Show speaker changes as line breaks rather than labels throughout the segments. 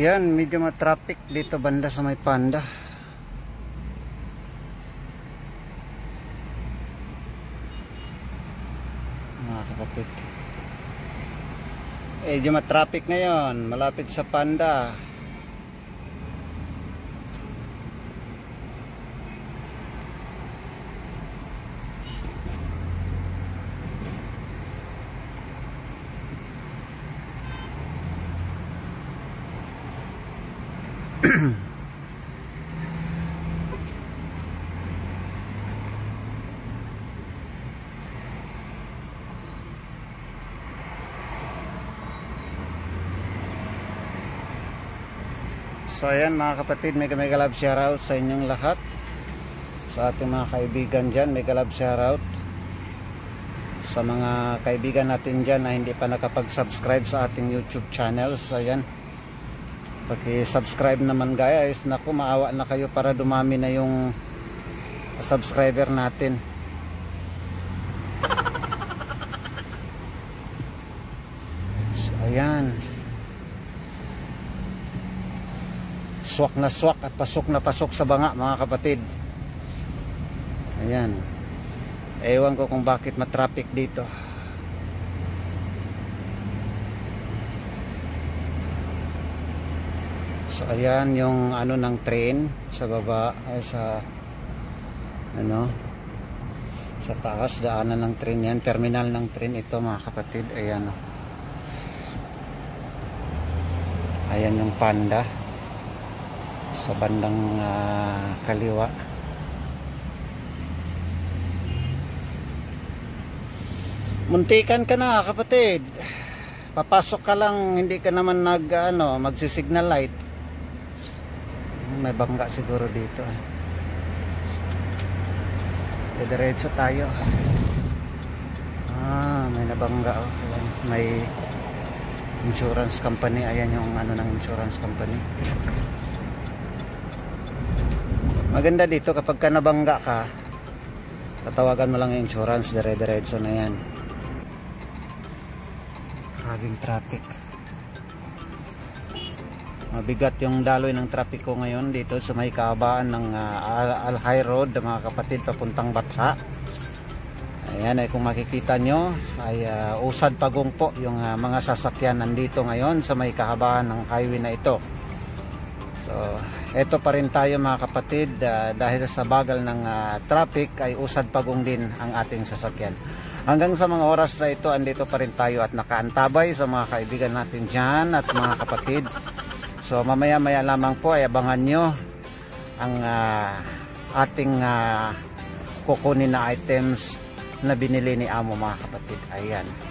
So ayan, medyo ma-traffic dito banda sa may panda. Mga kapatid. Eh, medyo ma-traffic ngayon, malapit sa panda. So ayan mga kapatid, mega mega love shoutout sa inyong lahat. Sa ating mga kaibigan dyan, mega love shoutout. Sa mga kaibigan natin dyan na hindi pa nakapag-subscribe sa ating YouTube channel. So ayan, paki-subscribe naman guys. Naku, maawa na kayo para dumami na yung subscriber natin. So ayan. Swak na swak at pasok na pasok sa banga mga kapatid. Ayan. Ewan ko kung bakit matraffic dito. So ayan yung ano ng train sa baba ay sa ano sa taas daanan ng train yan terminal ng train ito mga kapatid. Ayan o ayan yung panda sa bandang uh, kaliwa. Muntikan ka na kapatid. Papasok ka lang hindi ka naman nag ano magsisignal light. May bangga siguro dito eh diretso tayo. Ah may nabangga oh. May insurance company. Ayan yung ano ng insurance company maganda dito kapag ka nabangga ka tatawagan mo lang yung insurance dire-diretso na yan. Maraming traffic. Mabigat yung daloy ng traffic ko ngayon dito sa may kahabaan ng uh, Al High Road mga kapatid papuntang Batha. Ayan ay kung makikita nyo ay uh, usad pagong po yung uh, mga sasakyan nandito ngayon sa may kahabaan ng highway na ito. So eto pa rin tayo mga kapatid. Uh, dahil sa bagal ng uh, traffic ay usad pagong din ang ating sasakyan. Hanggang sa mga oras na ito andito pa rin tayo at nakaantabay sa mga kaibigan natin dyan at mga kapatid. So mamaya maya lamang po ay abangan nyo ang uh, ating uh, kukunin na items na binili ni Amo mga kapatid. Ayan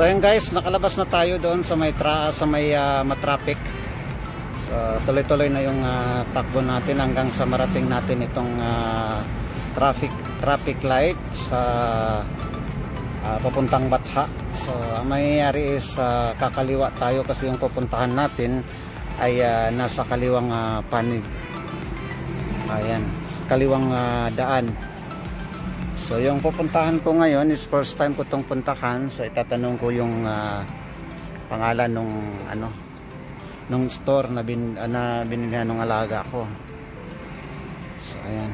So ayun guys, nakalabas na tayo doon sa may tra sa may uh, matraffic. So tuloy-tuloy na yung uh, takbo natin hanggang sa marating natin itong uh, traffic traffic light sa uh, papuntang Batha. So ang mangyayari is uh, kakaliwa tayo kasi yung pupuntahan natin ay uh, nasa kaliwang uh, panig. Ayan, kaliwang uh, daan. So yung pupuntahan ko ngayon is first time ko tong puntahan. So itatanong ko yung uh, pangalan nung ano nung store na bin uh, na binilihan ng alaga ko. So ayan.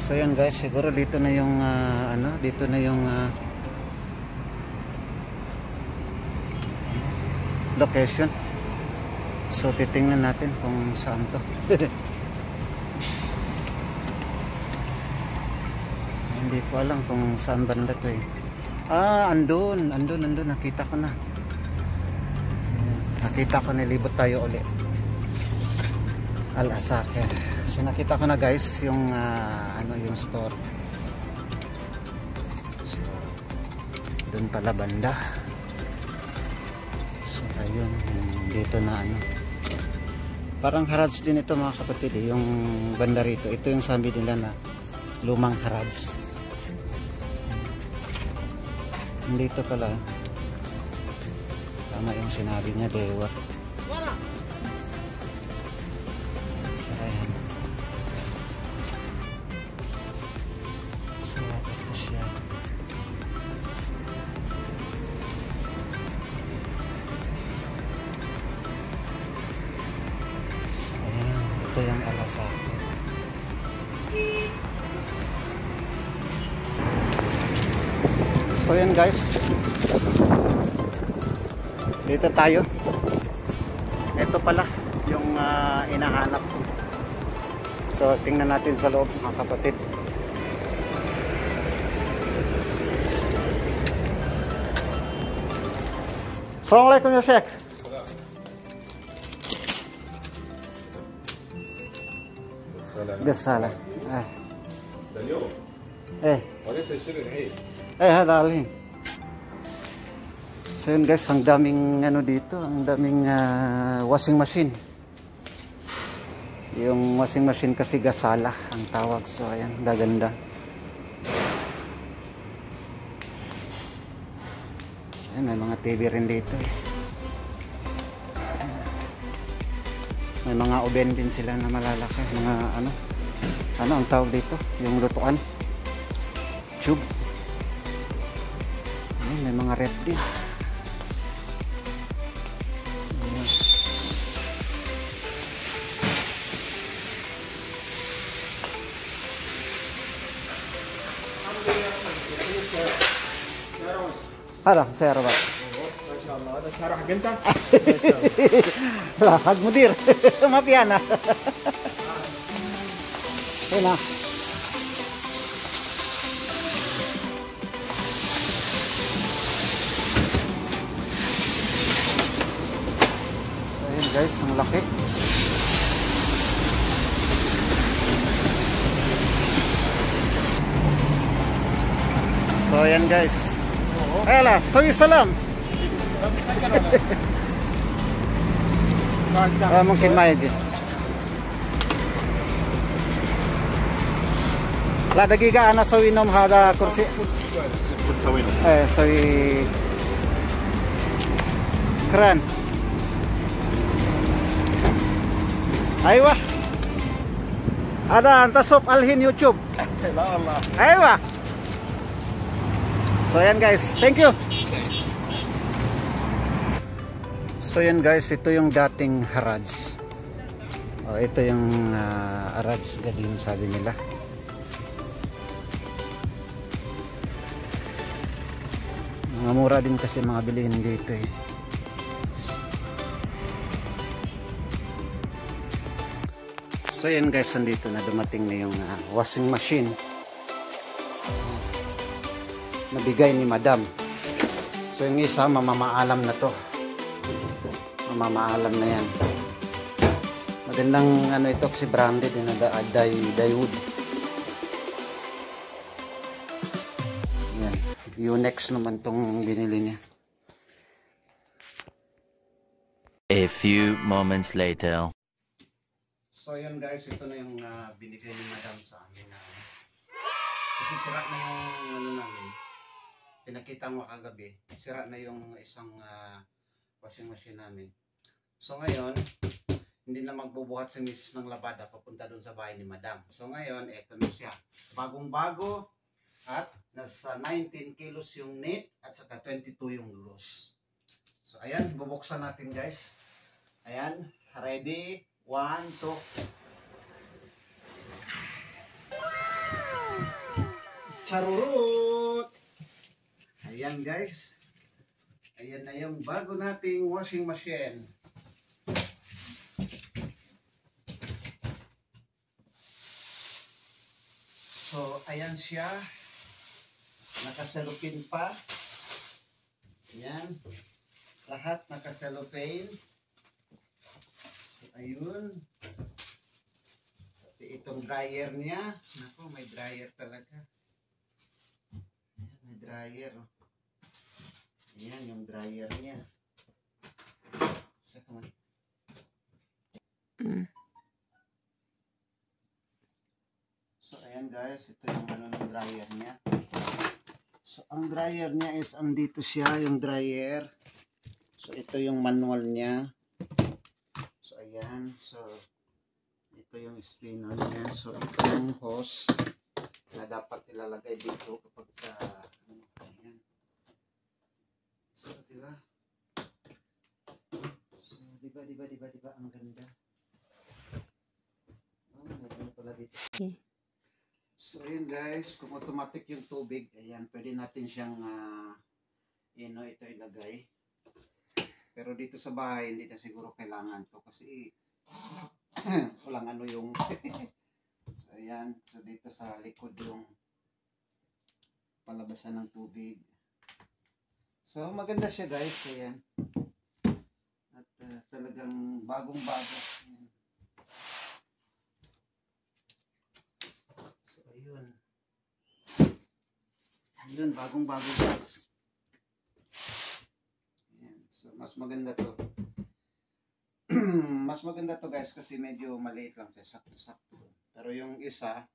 So ayan guys, siguro dito na yung uh, ano, dito na yung uh, location. So titingnan natin kung saan to. hindi ko alam kung saan banda to eh. Ah andun andun andun. Nakita ko na. Nakita ko nilibot tayo ulit Al-Asakir so nakita ko na guys yung uh, ano yung store. So dun pala banda. So ayun. Dito na ano. Parang harads din ito mga kapatid eh, yung banda rito. Ito yung sabi nila na lumang harads dito pala. Tama yung sinabi niya dewa So yan guys. Dito tayo. Ito pala yung ah, inahanap ko. So tingnan natin sa loob mga kapatid. Assalamualaikum ya Sheikh.
السلام
Gasala. Ah.
ده اليوم
Eh,
ولسه يشتري العيد
eh hada alin. So yun guys, ang daming ano dito, ang daming ah, washing machine. Yung washing machine kasi gasala ang tawag. So ayan, gaganda. Ayan, may mga TV rin dito eh. May mga oven din sila na malalaki. Mga ano, ano ang tawag dito? Yung lutuan. Tube. Ayan, may mga rep din. So, ayan. هذا سيارة بقى
ما شاء الله هذا سعره حق انت
لا حق مدير ما في انا هنا guys ang laki. So ayan guys. Ayala sawi salam. Ah, mungkin maya dyan ladagi ka ana sawi nom hada kursi.
Sawi eh
sawi. Keren كران أيوة هذا أنت صوب الهين يوتيوب
لا والله
أيوة So yan guys, thank you. So yan guys, ito yung dating Harads. Oh, ito yung uh, Harads Gadim sabi nila. Mga mura din kasi mga bilihin dito eh. So yan guys, nandito na dumating na yung ah, washing machine nabigay ni madam. So yung isa mamamaalam na to. Mamamaalam na yan. Magandang ano ito kasi branded na da, day, daywood. Yan. Unex naman tong binili niya.
A few moments later.
So yun guys, ito na yung ah, binigay ni madam sa amin. na kasi sira na yung ano namin. Pinakita mo kagabi, sira na yung isang ah, washing machine namin. So ngayon, hindi na magbubuhat si misis ng labada papunta doon sa bahay ni madam. So ngayon, eto na siya. Bagong-bago at nasa 19 kilos yung net at saka 22 yung gross. So ayan, bubuksan natin guys. Ayan, ready? One, two. Charurut! Ayan guys. Ayan na yung bago nating washing machine. So, ayan siya. Nakasalupin pa. Ayan. Lahat nakasalupin. So, ayun. Pati itong dryer niya. Naku, may dryer talaga. Ayan, may dryer. oh. Ayan, yung dryer niya. Saka man. So, ayan guys. Ito yung ano ng dryer niya. So, ang dryer niya is andito siya, yung dryer. So, ito yung manual niya. Ayan. So, ito yung spinner niya. So, ito yung hose na dapat ilalagay dito kapag uh, ayan. So, di ba? So, di ba, di ba, di ba, di ba, ang ganda. pala dito.
Okay.
So yun guys, kung automatic yung tubig, ayan, pwede natin siyang uh, ino ito ilagay. Pero dito sa bahay, hindi na siguro kailangan to kasi walang ano yung so ayan, so dito sa likod yung palabasan ng tubig. So maganda siya guys, ayan. At uh, talagang bagong-bago. Ayan. So, ayun. Ayun, bagong-bago guys. So, mas maganda to. mas maganda to guys kasi medyo maliit lang siya. Sakto-sakto. Pero yung isa,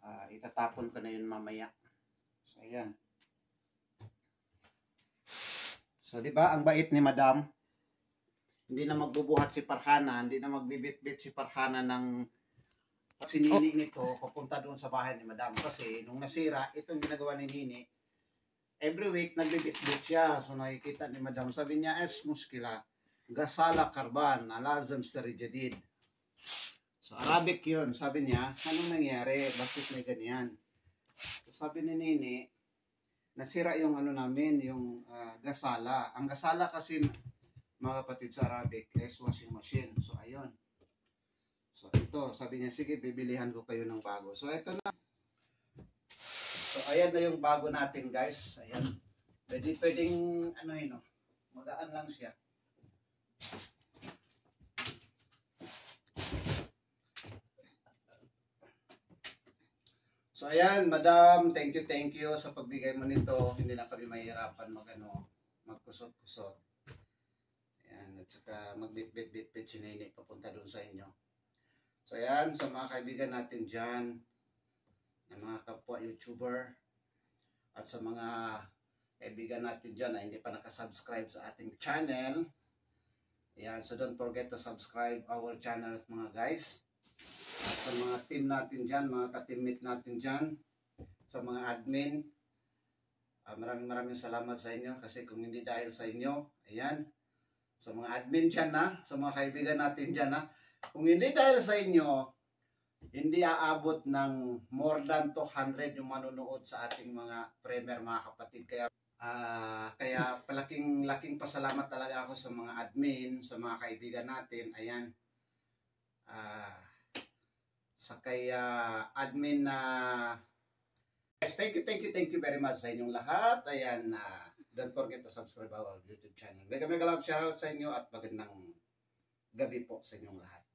ah, itatapon ko na yun mamaya. So, ayan. So, di ba, ang bait ni Madam, hindi na magbubuhat si Parhana, hindi na magbibit-bit si Parhana ng si Nini nito papunta doon sa bahay ni Madam kasi nung nasira itong ginagawa ni Nini every week nagbibit-bit siya. So nakikita ni Madam sabi niya es muskila gasala karban alazam sterijadid so Arabic yun. Sabi niya anong nangyari? Bakit may ganyan? So, sabi ni Nini nasira yung ano namin yung ah, gasala. Ang gasala kasi mga kapatid sa Arabic is washing machine. So ayun. So ito, sabi niya, sige, bibilihan ko kayo ng bago. So ito na. So ayan na yung bago natin guys. Ayan. Pwede, pwedeng, ano yun, oh, magaan lang siya. So ayan, madam, thank you, thank you sa pagbigay mo nito. Hindi na kami mahirapan mag, ano, magkusot-kusot. Ayan, at saka magbit-bit-bit-bit si Nini papunta doon sa inyo. So ayan, sa mga kaibigan natin dyan, na mga kapwa YouTuber, at sa mga kaibigan natin dyan na hindi pa nakasubscribe sa ating channel, ayan, so don't forget to subscribe our channel mga guys. At sa mga team natin dyan, mga ka-teammate natin dyan, sa mga admin, ah, maraming maraming salamat sa inyo kasi kung hindi dahil sa inyo, ayan, sa mga admin dyan na, sa mga kaibigan natin dyan na, kung hindi dahil sa inyo, hindi aabot ng more than 200 yung manonood sa ating mga premier mga kapatid. Kaya ah kaya palaking laking pasalamat talaga ako sa mga admin, sa mga kaibigan natin. Ayan. Ah sa kaya admin na Yes, thank you, thank you, thank you very much sa inyong lahat. Ayan, ah, don't forget to subscribe our YouTube channel. Mega mega love shoutout sa inyo at magandang gabi po sa inyong lahat.